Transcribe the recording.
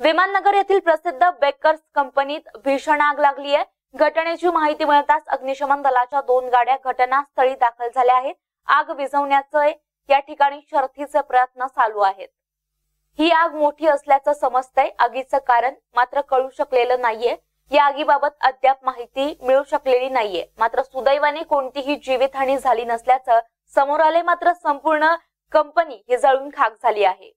विमाननगर येथील प्रसिद्ध बेकर्स कंपनीत भीषण आग लागली आहे. घटनेची माहिती मिळताच अग्निशमन दलाच्या दोन गाड्या घटनास्थळी दाखल झाल्या आहेत. आग विझवण्याचे या ठिकाणी शर्थीचे प्रयत्न चालू आहेत. ही आग मोठी असल्याचं समजतंय. आगीचं कारण मात्र कळू शकलेलं नाहीये. या आगीबाबत अद्याप माहिती मिळू शकलेली नाहीये. मात्र सुदैवाने कोणतीही जीवितहानी झाली नसल्याचं समोर आले मात्र संपूर्ण कंपनी ही जळून खाक झाली आहे.